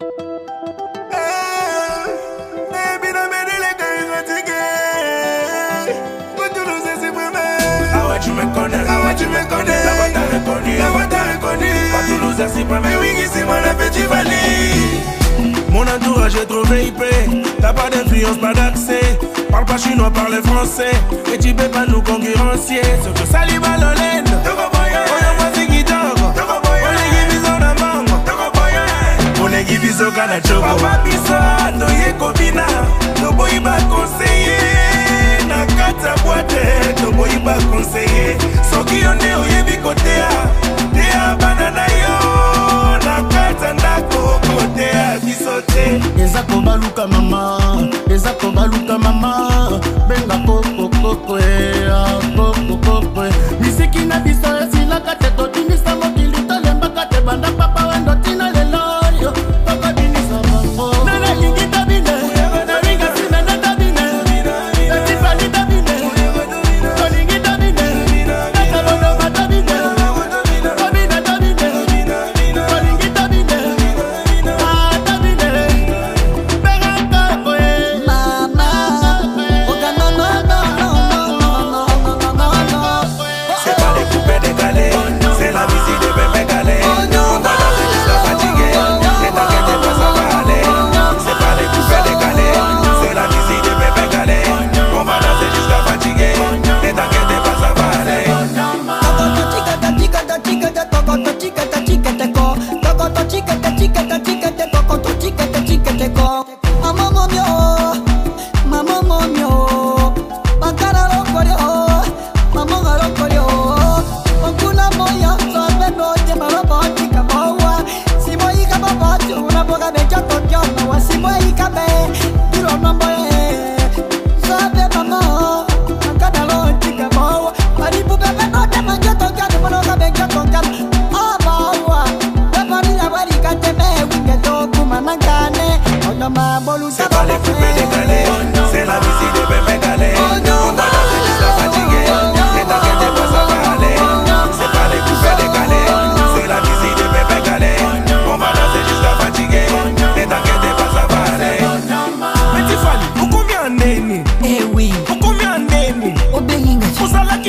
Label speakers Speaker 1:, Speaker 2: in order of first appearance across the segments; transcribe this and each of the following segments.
Speaker 1: Mais bin à mes délicats ils ont digué. Pas Toulouse c'est premier. Ah ouais tu me connais, ah ouais tu me connais. La voix t'a reconnu, la voix t'a reconnu. Pas Toulouse c'est premier. Mais oui ici mona petit Valley. Mon entourage est trop VIP. T'as pas d'influence, pas d'accès. Parle pas chinois, parle français. Et tu peux pas nous concurrencer, sauf que ça lui va loin. tryna dribble.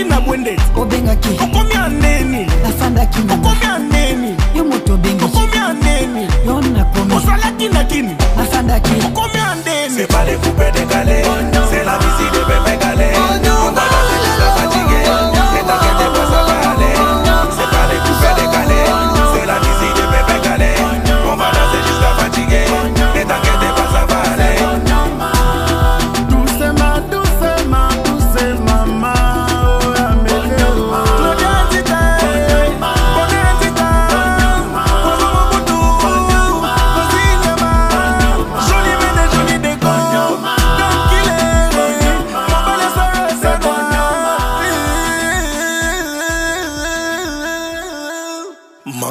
Speaker 1: na bwendeti
Speaker 2: obengaki
Speaker 1: okomi aneni
Speaker 2: nafandaki okomi
Speaker 1: aneni
Speaker 2: yo moto obengi okomi
Speaker 1: aneni
Speaker 2: yo nakomi
Speaker 1: ozalaki na kini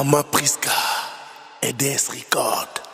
Speaker 1: Prisca Priska, DS Record.